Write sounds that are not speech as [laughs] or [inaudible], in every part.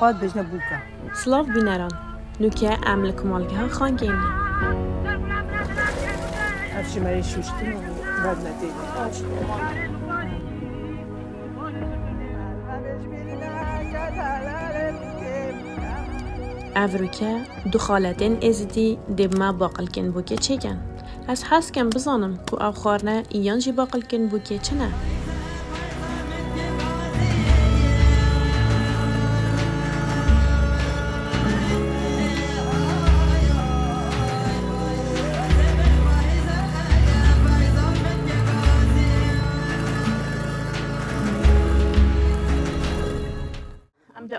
odběžna buka. Slov binaron. Nuka amli kumolgohi Xongengni. Общемая шуштина, родная тема. avruka duholatin ezidi deb ma qilgin bu kechagan az haskan bizonim ku avxorna iyon jibo qilgin bu kechina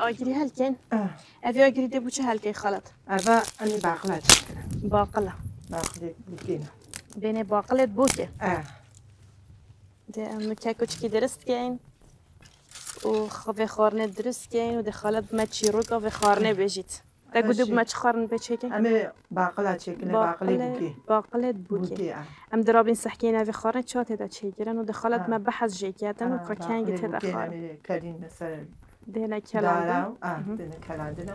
آگری هل کن اوی آگری ده بوچه هل کن خالت. اوه انی باقله چه کنم باقله باقله بکنم بین باقله بوچه اه. ده امو که کچکی درست کن و خواب خارنه درست کن و ده خالت ما چی رو که به خارنه بجید. ده گودو بما چی خارن بچه کن امی باقله چه کنه باقل بوکی. باقله بوکی ام درابین سحکین اوی خارن چاته تیده چه گیرن و ده خالت ما بحث جه کردن و که کنگی ته ده خارن Dena kelam. Daram. Ah, dena kelam dena.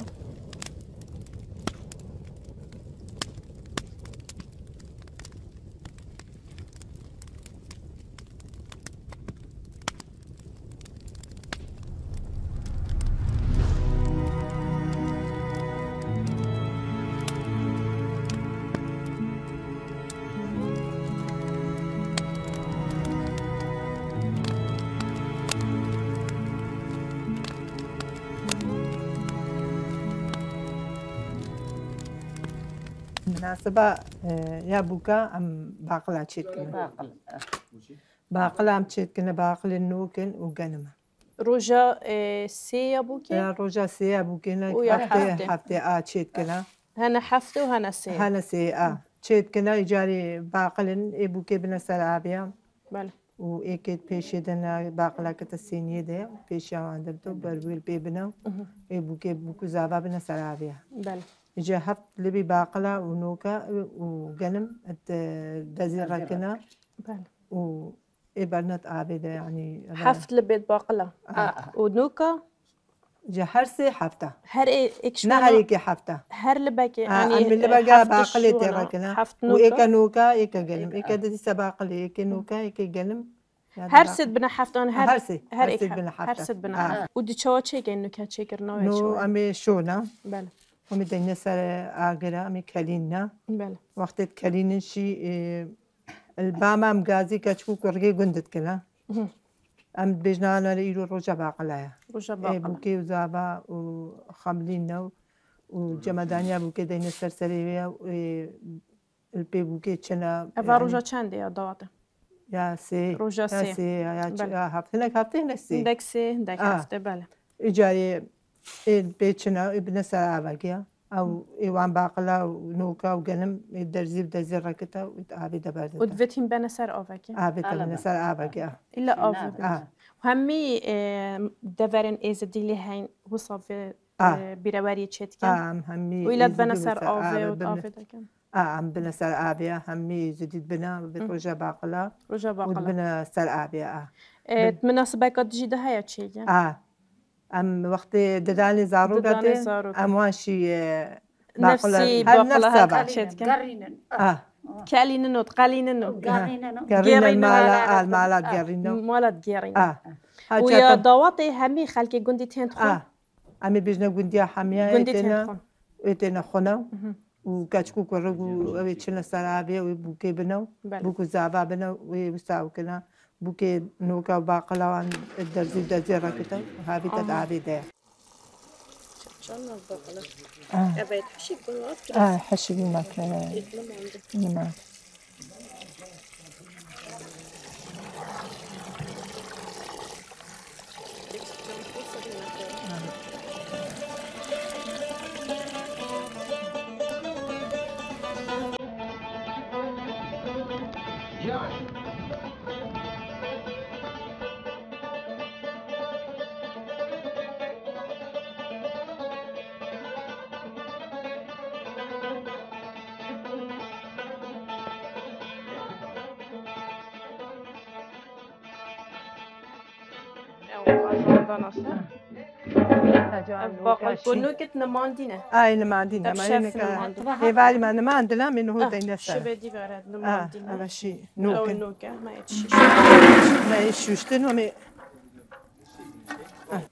آه، يا بوكا أم باقلا چکنه باقلا ام چکنه باقل نوکن و گنم روژا آه، سه یا بوکه يا روجا سيا بوكينا ويا هفته هفته. هفته آه چتكنا هنه هفته و هنه سه هلا سي آه چتكنا يجاري باقلن إي بوكي بنا سرابيا بله و ايكيت بيشيدنا باقلا كتسينيه ده بيشا عندبتو برويل بيبنا إي بوكي بوكو زابا بنا سرابيا بله إجا هفت لبي باقلا ونوكا وقنم دزي ركنا و إيه برنت عابدة يعني هفت لبيت باقلا. و نوکا جا هرسي حفته هر ايكش نهاريكي حفته هر لبك يعني يعني من اللي بقى هفت باقلي الشونة، تركنا هفت وإيكا نوكا؟ نوكا إيكا قلم إيكا. دي سباقلي إيكا نوكا إيكا قلم هر سد بنا هفتان هر هرسي هر ایک بنا هر حفته سد بنا آه. هفت و دی چوا چه گین نوکا چه کرنا و نو أمي شونا. بله. ومي دنيا سر آقرا أمي كلينا بله وقت كلين شي إيه، الباما أم غازي كاتشكو كورجي قندت كلا. أم بجنا أنا إيرو روجا باقلايا روژا إيه باقلا. بوكي وزابا وخملينا وجمدانيا بوكي دنيا سرسرية البي بوكي تشنا. اوا روژا چنده یا داده يا سي. روجا يا سي. سي يا بله. يا هفتنك هفتنك سي. دک سه دک آه. هفته بله إجاري البيتشنا ابن سراباكيا أو إيوان باقلا ونوكا وقنم الدرزي بدزي ركتا وآبي و دبردتا دوتیم بنا سر آوکه آبي تمن سراباكيا إلا آوه آه. همي آه، دورن ایز دیلی هین وصف آه. بیرواری چت کن آم همي و ایلاد يزيد بنا سر دکن آه أم بنا سرابيا همي جديد بنا بروجا باقلا. روژا باقلا. ودبنا سرابيا آه آه، مناسبة که جیده ام وقتی ددان زارو داده امواشی نفسي بقولها قرينن اه كالينن وتقالينن قرينن المالا المالا قرينن مالا قرينن اه ويا ضواطي همي خالكي قندي تين تخون اه امي بيجنا قندي حميا قندي تين اتنا خنا وكاتشكو كرغو ويتشنا سرابي وبوكي بنو بوكو زابا بنو ويساو كنا بوكي نوكا باقلا وان الدرزي درزي راكتا هابي تدعبي ده آه أبيت حشي بلوات آه حشبي مكان نعم نماندینه. باقي كنوك نماندينا اي نماندينا ما ينك من هو اینو سا شبدي برد نماندينا اه شي نوك نوکه. ما يتشيش ما يشوش تنو مي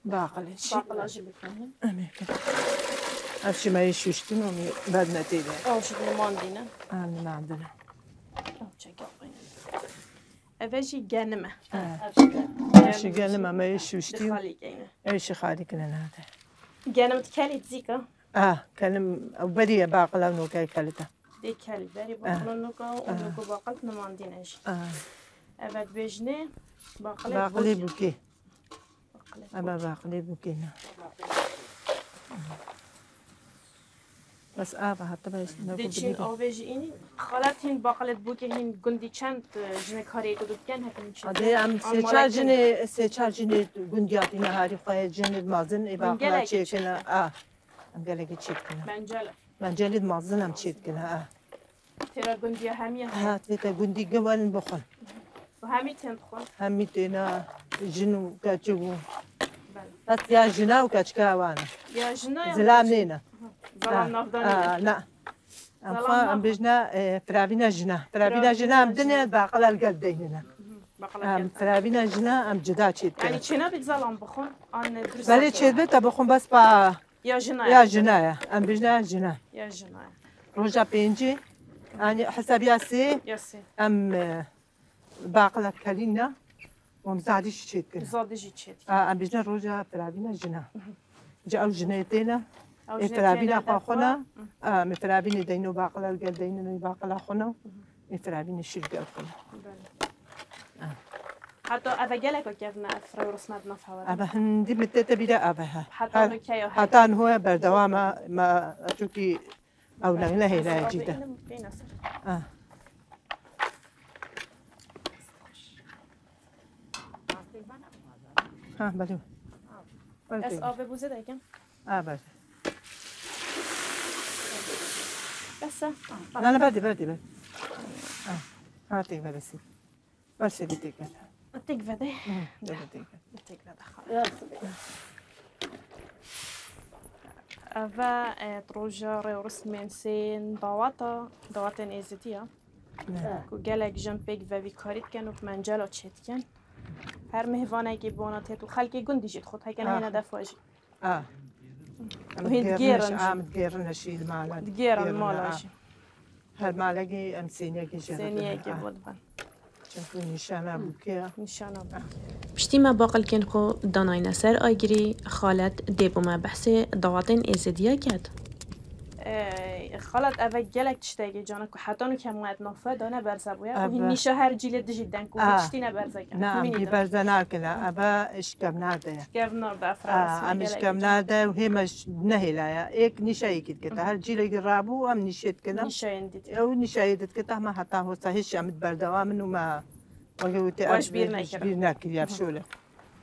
باقل شي باقل اجيب لكم نماندینه. ما يشوش تنو جنمة. آه. شي قال ما كاينة إيش خالك لنا هذا جنم تكالي تزيكا؟ آه كلم أو بدي باقلا نوكا كلتا دي كالي بري باقل نوكا ونوكا باقل نماندينه أجي آه. افد بجنة باقل باقلي بوكي. أبا باقلي بوكي. بس آب حتی بس دیچین آبیج این خالات هین با خالات بو که این گندی چند جنگ کاری تو کن هکن چی؟ آدی ام سه چهار جن سه چهار جن گندیاتی نهاری خواهی جن مازن ای با خالات چیه کنه؟ آه ام گله کی چیت کنه؟ منجل منجل مازن هم چی کنه؟ آه. تیرا گندی همیه ها تیرا گندی گمان بخون. و همی تند خون. همی تینا جنو کچو بله. بس یا یا زلام نینا. آه، فرابينا جنا فرابينا جنا أم دنيا باقلا القلب ديننا باقل أم کن فرابينا جنا أم جدا آن درست. بلي تشيد بيتا بخون بس با یا جنا يا جنايا أم بجنا جنا یا جنا روجا بينجي. يعني حسابي سي یا سی ام باقلا كلينا ومزادي شيت كنا زاده جی چید أم بجنا روجا فرابينا جنا جا أو جنيتينا أو افترابینا خواخونه افترابین دینو باقلا گل دینو باقلا خونه افترابین شیر گل خونه حتى أبا جلك وكيفنا أفرا ورسمات نفها أبا هندي متى بلا أبا حتی حتى هو بردوامة ما أتوكي أو لا لا هي جدا آه. ها بلو بس آب بوزه دیگه آه بله بسه نه نه بردی بردی بردی ها تیگ برسی برسی دی تیگ بده تیگ بده اوا تیگ بده تیگ بده خلاص و تروجر ورسمين سين ضواطا ضواطا نيزيتيا وقالك جنبك فافي كاريت كانوا تشيت كان هر مهوانه که بونا تیتو خلقی گندی جید خود هکن هینا دفواجی وهي دقيرة مالا مالا باقل کن خو نصر سر خالد خالت دیبوما بحث دواتن ازدیا کرد خالد اوه گلک چی دیگه جانا که حتی نو که موید نفه دانه برزه بویا. هر جیلی دیجی دن که چی نه برزه کن نه امی برزه نه کن اوه اشکم نرده. اشکم نرده افراس اوه اشکم نرده. و همش نهیلا. یا ایک نیشا هر جیلی که رابو هم نیشید کن نیشا یندید اوه نیشا یندید کتا. ما حتی هو هش امید برده و امنو ما وگه اوه تیر بیر نکر یاب شوله.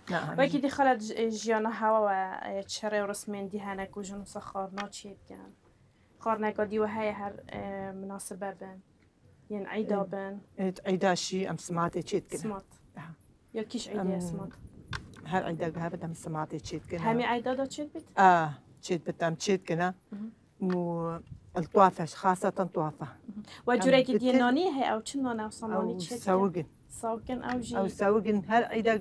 نعم وكي دي خلت جيانا هوا و چره رسمين دي هنك و جنو سخار نا چيد دی و های هر مناسبه بن ین عیدا بن. عيداشي أم سماتي تشيت كده سمات. یا کیش عیدی أم، اسمات هل عيدا هبدا أم سماتي تشيت كده همی عیدا دا چید بید؟ آه تشيت بتام تشيت كده مو الطوافة خاصة طوافة و جوره که بتن- دی نانی هی أو چه نانه و سامانی أو سوقن سوقن هل عيدا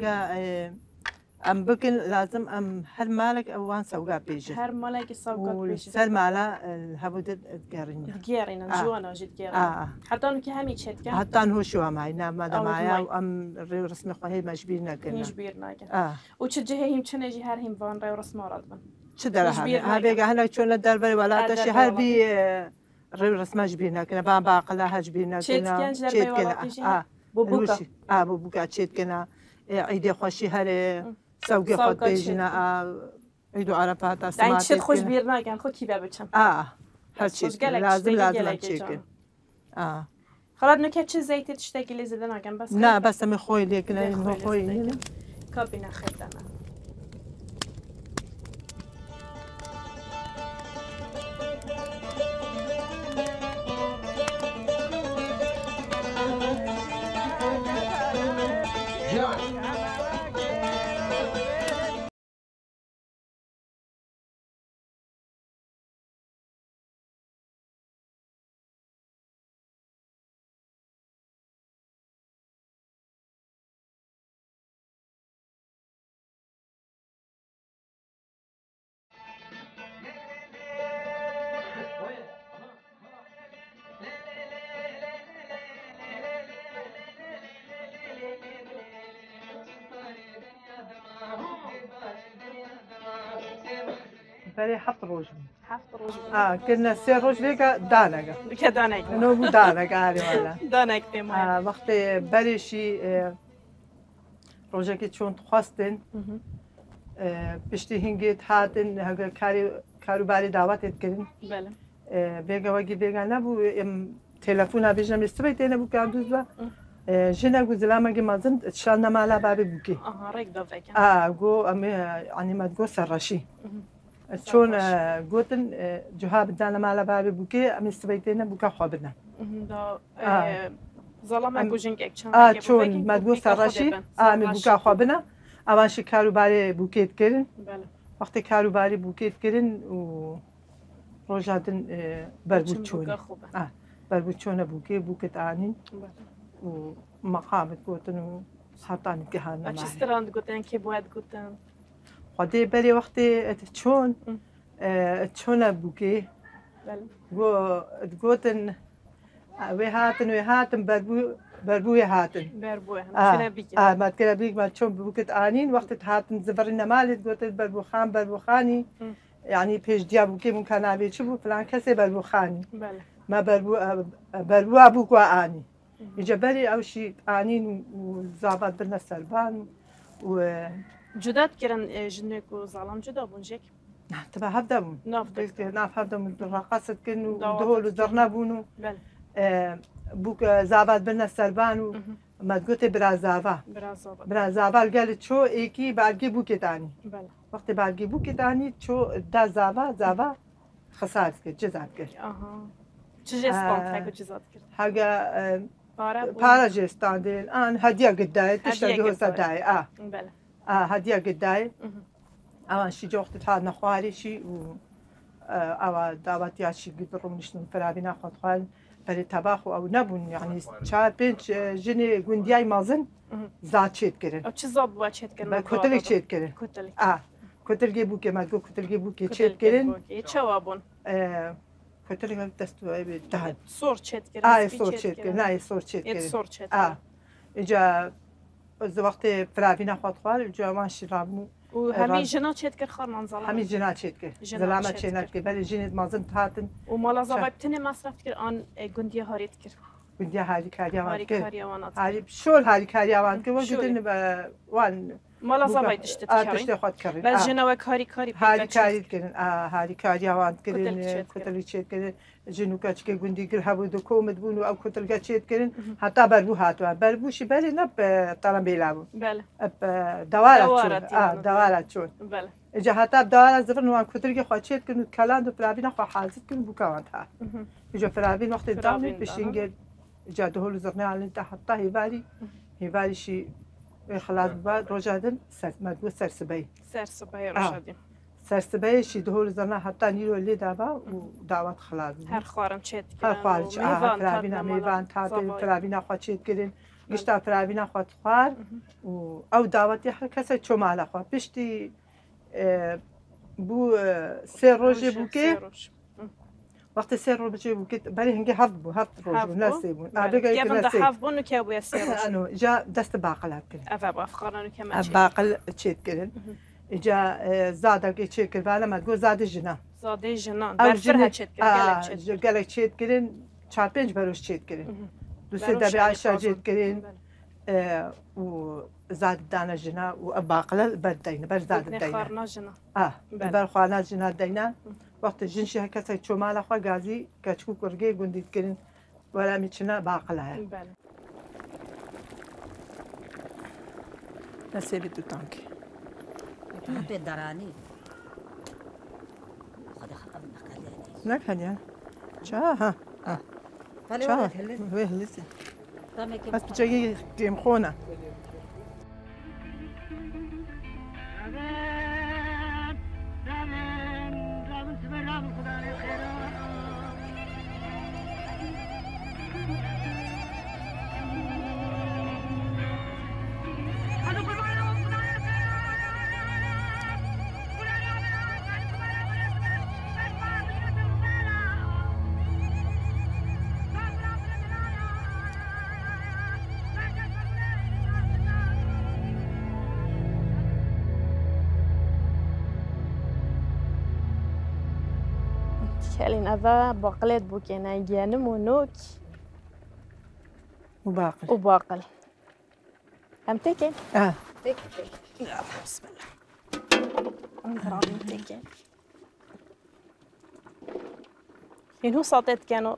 أم بكن لازم أم هل مالك أو وان سوقا بيجي. هر مالک ساکات بیشه والسل مالا الهبود القرنية گیرین آه. جوانا جید گیرین آه حتی نو که همی چید کن حتى هو شو نعم ماذا أو معايا معي. وام رسمي خوهي مجبيرنا كنا نگه آه. و چه جهة هیم چه نجی هر هیم وان رای رسم آراد بن هذا؟ ناكا. هذا هنا شو الدربري ولا آه، تشي دربري هل ولا بي آه، رسمة جبيرنا كنا بان باقلا هجبيرنا شيت كنا كان جربي شيت ولا كنا تيجي آه. بوبوكا. الوشي. آه بوبوكا شيت كنا آه، عيدي خوشي هل سوقي خود سوقات بيجينا اه عيدو عرفات دعین سماتي چه خوش كنا. بیر نگن خود کی بچم اه هر خوش شيء قالك لازم تشتكي لازم قالك تشيكن جانا. اه خلاص نو که چه زیتی تشتکی بوو. هەفت ڕۆژ آه كنا سێ ڕۆژ لێکە دانەگە. کە دانێک نۆ بوو دانەگە ئاریوالا [laughs] دانێک پێم وایە. وەختێ بەرێشی ڕۆژێکی چۆن خواستن. مهم. پشتی هنگێت هاتن هەگە کاری کاروباری داواتێت کردن. بەڵێ بێگەوەگی بێگان نەبوو. ئێم تێلەفۆنا بێژە مستبی تێنە بوو کار دووز بە ژنە گوزلامەگە مەزن شان نەمالا بابێ بووکی. ئەها ڕێک دەڤێکە گۆ ئەمێ ئەنیمەت گۆ سەرڕەشی. چون گوتن جهاب بدن مالا بابی بوکه امی سبیدینه بوکه خوابنه ظلام بوجنگ اکچان آه. چون مدگو سراشی امی بوکه خوابنه نه. اوانشی کارو باری بوکیت کرن. وقتی کارو باری بوکیت کرن و روژادن بربود چون بربود چون بوکی بوکیت آنین. و مقامت گوتن و حتانی که هانه چی گوتن؟ که باید گوتن؟ خودێ بەرێ وەختێ چۆن م. چۆنە بووکێ گوتن وێ هاتن وێ هاتن بەربووی هاتن. بەر بووە مادکرە بیگمان چۆن بووکت ئاین وەختت هاتن زبڕی نەمالێت گوتت بەربووخان بەربووخانی م. یعنی پێشدیا بووکێ من کەناوێ چ بوو فلان کەسێ بەربووخانی بەڵێ ما بەربووە بووکوە ئانی ئیجە بەری ئەوشی ئاین و زابات بنە سەربان و جودات کردن ژنێک و زاڵام جودا بوونژێک تبە هەفدە بوون ناف نافهەدەم ڕاقاستکردن و داوات دۆل و دەڕنەبوون و بەل بووکە زابات بنە سەربان و مەدگوتێ برازاوا برازۆ برازاوال گەلی چۆ ئێکی بارگی بووکێتانی بەل وەختی بارگی بووکێتانی چۆ دا زاوا زاوا خسارت کرد جزات کرد ئەها چ ژێستان جزات کرد هەگە پارە پارە ژێستاندێن ئان هەدیە گدایە تشتە هەدیە هۆسەدای هدية قداي اما شی جوخت تا خوالي شي و او دعوات يا شی قدر منشن فرابينا خود خوال بري تباخ أو نبون یعنی چار پنج جني گوندیای مازن زاد چيت کرن او چی زاد بوا کرن كرن كتلك چيت كرن كتلك آه کتلگی بو که مگو کتلگی بو که چت کردن چه وابون کتلگی هم دستو ای به دهن. سر چت کردن آه سر چت کردن نه سر چت کردن سور چت آه. اینجا از وقت فراوین خود و جوان شرامو و همین جنا چت کرد خار منظلام همین جنا چت کرد. زلامه چت کرد. بله جنید مازن تاتن. و مالا تنه مصرف کرد آن گندی هاریت کرد. گندی هاری کاری آمد. کرد هاری شور هاری کاری آمد کرد و جدن وان ملاصابه تشتت کردن تشت خود کردن بس جنوا کاری کاری هاری کاری کردن هاری کاری هوان کردن کتلی چیت کردن جنو کاچ که گوندی گر هبو دو کومد بونو او کتل گا چیت کردن حتی بربو هاتو بربوشی بله نب طلم بیلابو بله اب دوارت چون دوارت چون بله اجا حتی دوارت زفر نوان کتل گا خواه چیت کردن کلاند و پرابین خواه حالزت کردن بوکاوان تا اجا پرابین وقت دامنی پشنگر اجا دهول زرنه علن تا حتی هیواری هیواری شی خلات رجادن سر مدبو سرسبي سرسبي رجادي سرسبي شي دهول زنا حتى نيرو لی دابا و دعوت خلات هر خوارم چت هر خوارم چه پرابینا میوان تابل پرابینا خوا چت گرین گشت پرابینا خوا خوار و او دعوتی هر کس چماله خوا پشتی بو سه روزه بو که بوو سێ ڕۆژێ بووکێ وەختی سێ ڕۆ بچێ بووکێت بەری هەنگی هەفت بوو هەفت ڕۆژ بوو نەسێ بوون هەف بوون و کێ بووە سێ جا دەستە باقلات کرد ئەڤ بۆ ئەفخۆران و کەمە باقل چێت کردن ئیجا زادەگەی چێ کردبانە گۆ زادە ژنە زادەی ژنان ئەو بەرفر ژنە- هەچێت آه، کرد ج- gelek çetkirin çar pênc beroş çetkirin. Dusê devê aşağı çetkirin û zad dana jina û ev baqile ber deyne ber zad deyne. خارنا ژنا Ah ber xwana jina deyne Wextê وقت جنش هر کسی چومال خواه گازی کچکو کرگی گندید کرین. ولا میچنه باقل های بله. نصیب دو تانکی پدرانی نکنی نکنی ها چه؟ ها. ولی هلیسه بس بچه گیم خونه. باقلات بوكينا جانم ونوك وباقل وباقل أم تيكن آه بسم الله نضرب تيكن هو صوتت كانوا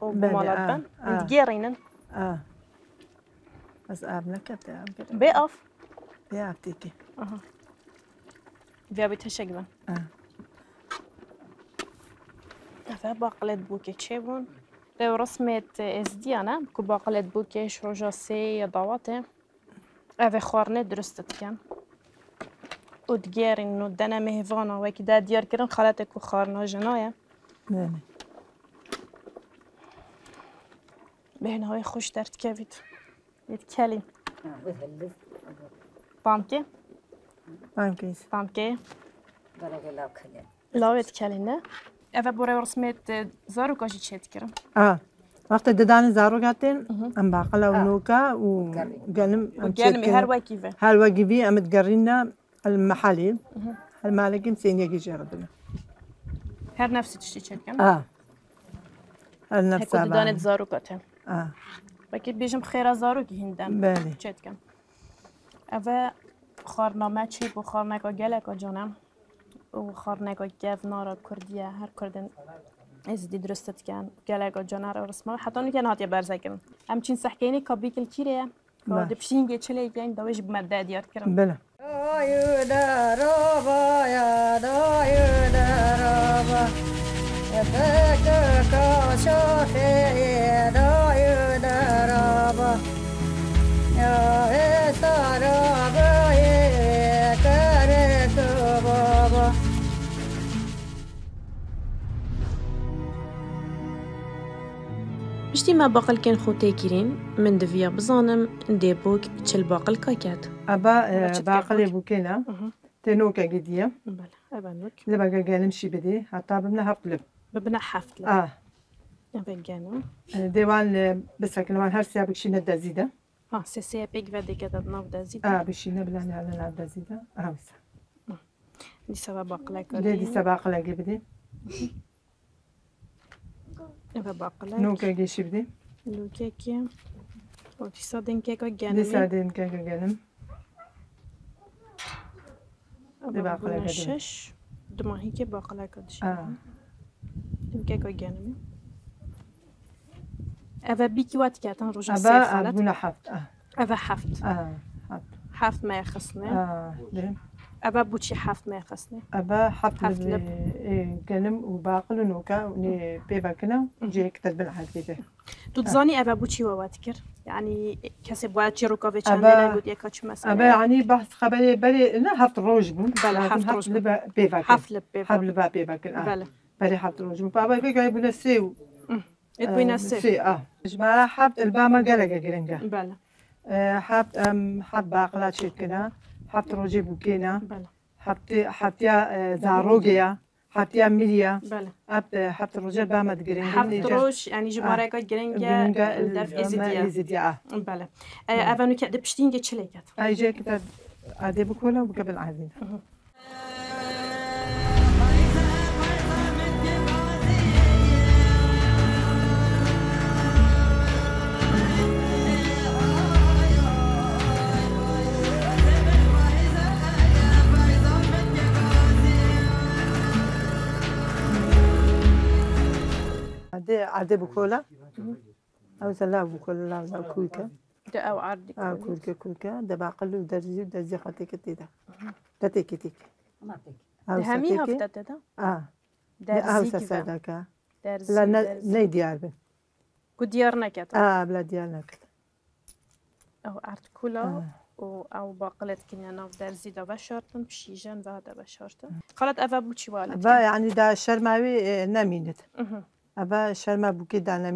آه. تجيرين آه بس قابلك بتاع بيقف يا افتيكي فيها بيتهشقبن آه دفعه باقلت بوکی چه بون؟ لو رسمت از دیانه بکو باقلت بوكيش رجاسي ضواتي اوه خوارنه درستت کن او دگیر اینو دنه مهوانا. و که در دیار کرن خالت کو خوارنه جنایه. بله. نه بهن های خوش درد بید. بید کلیم بامکی بامکی بامکی لاویت کلیم نه؟ بورا رسمت زارو كاشي تشيت كرن آه وقت ددان زارو قاتين ام باقلا ونوكا وقلم وقال مي هر وكيفه هل واجبي ام تقرينا المحالي المالكين سين يجي جردنا هر نفس تشتي كرن آه هل هيك نفسها دانت بعد. زارو كاتم آه وكيد بيجم خيرا زارو كي هندم گلک جانم و خارنگا گف نارا کردیه هر کردن از ازدی درستت کن. گله و جنر و رسما حتی اونی که نهاتی یه همچین سحکینی کابی کل کیره که بله. دبشین پشینگی چلی گنگ دویش بمده دیار کرم. بله. دایودا ما باقل کن خو تێکیرین من دڤە بزانم دێبووک چل باقل کاکات أبا آه، كيفوت. بوكينا. تنوكا قديه بله اول نوک اللي بقى قال شي بدي. حتى بمنا ببنا حفت له آه. ديوان آه، بس كلمان هر سيابك شينا دزيده ها سی سی پیک و دیگه داد ناف دزید آه بشينا بلا على دزيده آه بس دی سبا باقلا دي دي اول باقلا نوكا va baqlac. Nukaga shibdi. Nukaki. Ofisa denkak o'ganim. Desa denkak o'ganim. Deb baqlac. Shish. Dumahiga baqlac odish. Denkak o'ganim. اوا بيكي وقت كاتن روجا سير خلط اوا هفت اوا هفت هفت ما يخصني اه اول بوچی هفت ما يخصني. لب. لب قلم وباقل ونوكا وني بيباكنا جي كتب بالعاد تزاني اول بوچی وات کر يعني کسی باید چی رو کاوه أبا- چی أبا مثلا يعني بحث خبري بلي لا حفت روج بون لازم حفت روج بون. لبا بيباكن حفل حبل بيبا آه. بله بلي حفت روج بون. بابا بيقا يبون السيو ادوين السي سي آه. جماعة حفت الباما قلقة قلنقة بله حفت أم حفت باقلات شيت كنا. حفت روجي بوكينا. بله حفت حفتيا زاروجيا. حفتيا ميليا. بله حفت حفت روجي باما قلنقة هفت روش يعني جماره که گرنگه الدف ازدیا ازديا بله اول که دپشتینگه چلی کت هاي جاي كتاب. عادي بكولا وقبل عادي عادي عادي بكولا أو سلا بكولا لا كويكا ده أو عردي آه كويكا كويكا ده باقل ودرجي ودرجي خطيك تيدا ده. تيكي تيك ما تك أو همي ستيكي. هفتة ده؟ آه. در أو زی که سادكا در زی لا ني ديار بن کو دیار نکت آه بلا ديار نكت أو ارد کولا آه. و أو باقلت کنیا ناف در زی دا بشارتن بشیجن و دا بشارتن. خالت اول بوچی والد أبا يعني دا شرماوي آه، نمينت اوه شرما بوكي دعنا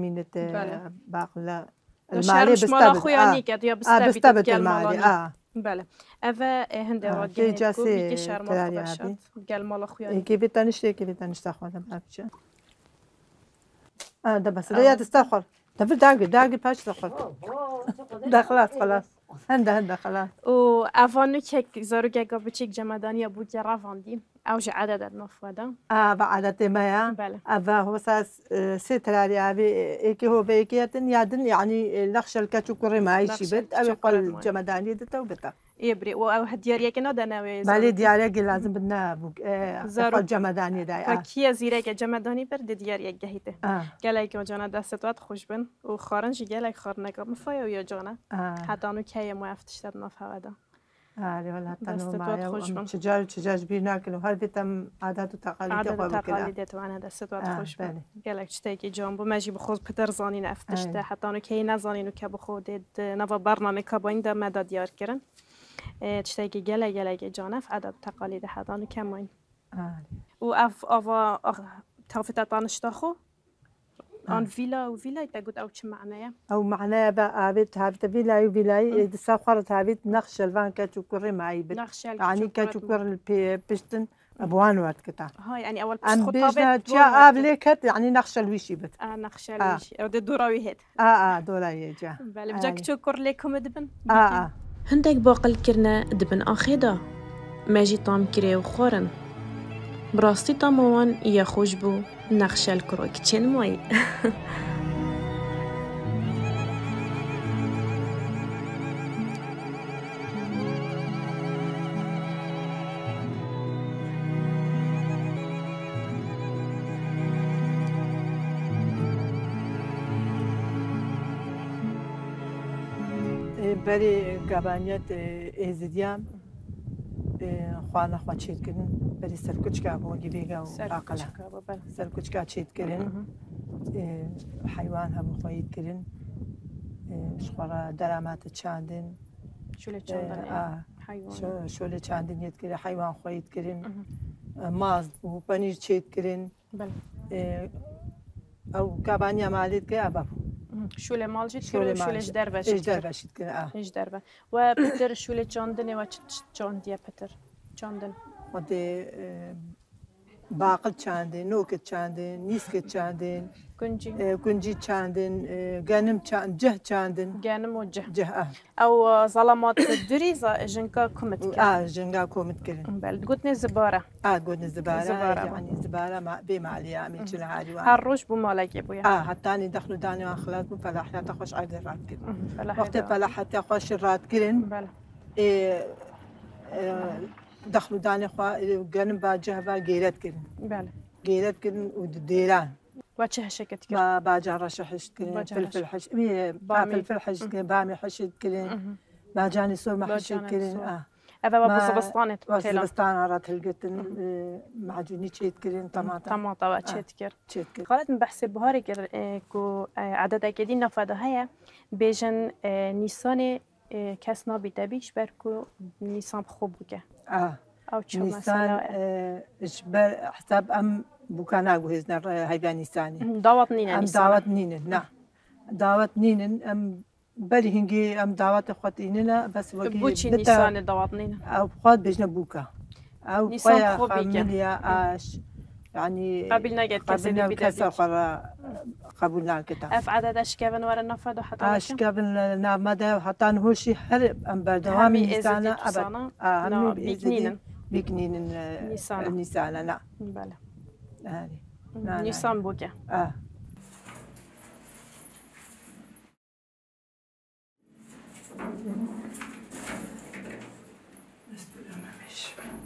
باغلا المالي المعالي بستبد خويا نيكات يا بستبد المعالي اه بله اوا هنده را گینید کو بیگی شرما خوبشد گل مالا خویانی ایکی بیتانش ایکی بیتانش تخوانم ابچه اه ده بس ده تستخر تفل داقي داقي باش تخر دا خلاص خلاص هنده هنده خلاص و افانو که زارو گگا بچیک جمدانی بود که اوج عدد المفردة آه بعدت ما بله أفا هو ساس ستراري أبي إيكي هو بيكيتن يادن يعني لخش الكاتشو كوري ما يشي كوري قل ماي. جمداني دتا وبتا يبري أو دياريا كنا دناوي بالي دياري لازم بدنا بوك آه زارو. قل جمداني داي آه كيا زيرك جمداني برد دياريا جهيته آه گلک و جانا دست وقت خوش بن و خارنج گلک خار نگاه مفایا و یا جانا آه حتی آنو که مو افتش داد آره والله تنو معايا تجار تجاج بينا كانوا هذه تم عادات وتقاليد عادات وتقاليد طبعا هذا ستوات آه خوش بان قالك تشتاقي جون بو ماجي بخوز بتر زانين افتشتا آه. حتى انو كي نزانين وكا بخود نوا برنامج كابوين دا مدى ديار كرن تشتاقي قالا قالا جون اف عادات وتقاليد حتى انو كموين آه. و اف افا تغفتت انشتا خو. آن ویلا و ویلا ایتا گود أو چه معنیه أو معناه بقى عبيت هابت بيلاي وبيلاي سافرت هابت نخش الفان كاتشو كوري معي بت. يعني كاتشو كور البي بيشتن ابوان وقت كتا. ها يعني أول أم خطابة بيجنا دور تشا وقت. قبل كت يعني نخش الويشي بت. آه نقش آه. الويش أو ده دوراوي هيد آه آه دولا يجا بله آه. بجاك تشكر لكم دبن. آه آه. هەندێک باقل کردە دبن ئاخێدا مەژی تام کرێ و خۆرن بڕاستی تامەوان یە خۆش نقشه الكروك تنموي بری بله، گبانیت ایزدیم خواه نخواه چید کردن beri سەرکوچکە گیبێگە و عقلە سەرکوچکە چیتکردن حیوان هەموو خۆیتکردن شخۆڕە دەراماتە چاندن شۆلە چاندن یەتکرد حیوان. خۆیتکردن ماز بوو پەنیر چیتکردن ئەو کابانی ئەمالێت گەیا بەبوو شوله مالجیت کرد شولش دربش هیچ دربشید کرد هیچ دربه و پتر شوله چاندنه و چاندیه پتر؟ چاندن. جاندن خۆدێ باقل چاندن نۆکت چاندن نیسکت چاندن كنجي. گونجی چاندن گەنم چاند جه چاندن جانم وجه جه. ئا أو ظلمات دري ز- جنكا كومت كا ئا ژنگا کۆمت کردن بله قلت زبارة. ئا گۆنە زبارە زبارە. ینی زبارە بێ مالیامی چ لە هاریوان هر روش بو مالك ابويا ئا هەتانی دەخل و دانیوان خلاص بوو فەلاحیاتە خۆش ئاگە ڕاتکردن بله وەختێ هيدا. فەلاحەتە خۆش ڕاتکردن بله. دەخل و دانی گەنم با جەهبا گێرەتکردن بله. گێرەتکردن و دێران وچه شكت كا با باجارڕەشە حشتکردن باجارڕەش. فلفل حش بامی. فلفل حشتکردن بامی حشتکردن باجانی سۆرمە باجانی حشتکردن سۆر. ئا هذا ما- بابو زبسطانت تيلا وەستان ڕات هەلگتن معجونی چێتکردن تەماتە طماطة واتشيت كر چێتکرد قالت من بحسب بهاري كر كو عدد أكيدين نفاده هيا بيجن نيسان كاس نابي تبيش بركو نيسان خوب حساب ئەم بکان ناگوهێزن هەیبانیستانی. داوت نین داوت نینن نا. داوت نینن ئەم بەری هنگی ئەم داواتە خواتینە بەس داوات نین ئەو خوات بژنە بووکە. ئەو ئاش. يعني قبلنا قبلنا الكسر قبلنا الكتاب أف عدد اشكابن ورا النفض وحطان اشكابن نعمدا وحطان هو شي حرب أم بدوامي هامي نسانا أبد. آه نعم، بكنين بكنين نسانا نسانا نعم. بلى. نسان بوكا آه. Thank you.